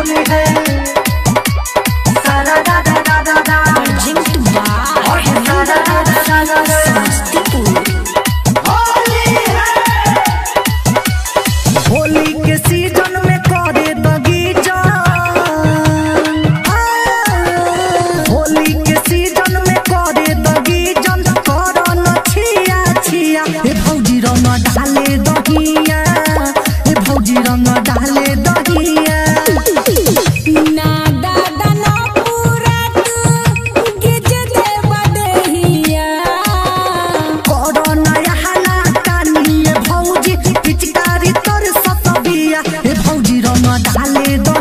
सोने गए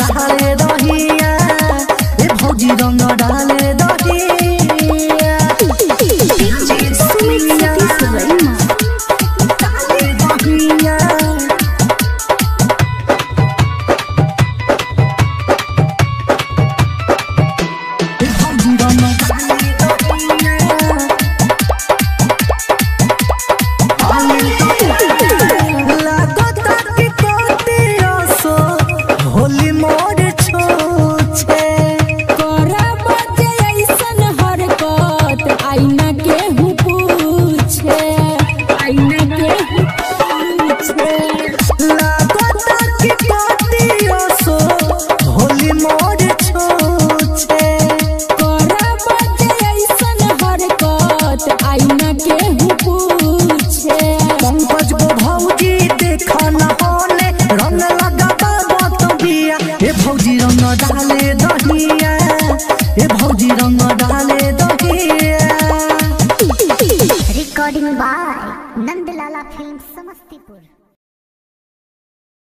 ডালে দহিয়া এ ভগি রঙ ডালে দহিয়া। भौजी देखा न होले रंग लगा बतबिया ए भौजी रंग डाले दहिया ए भौजी रंग डाले दहिया। रिकॉर्डिंग बाय नंदलाला फ़िल्म समस्त